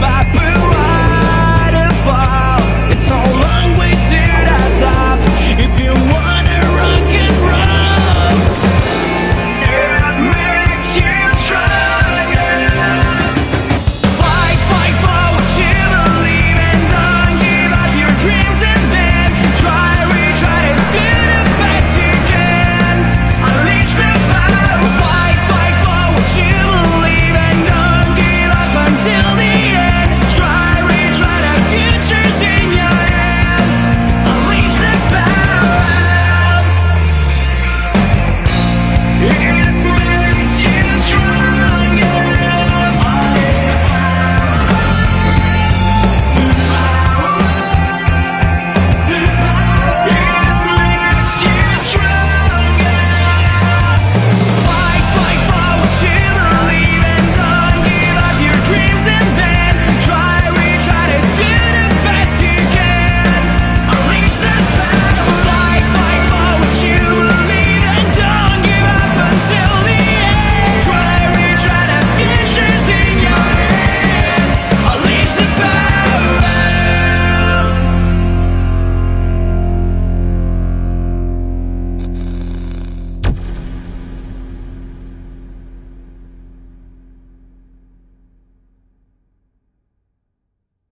my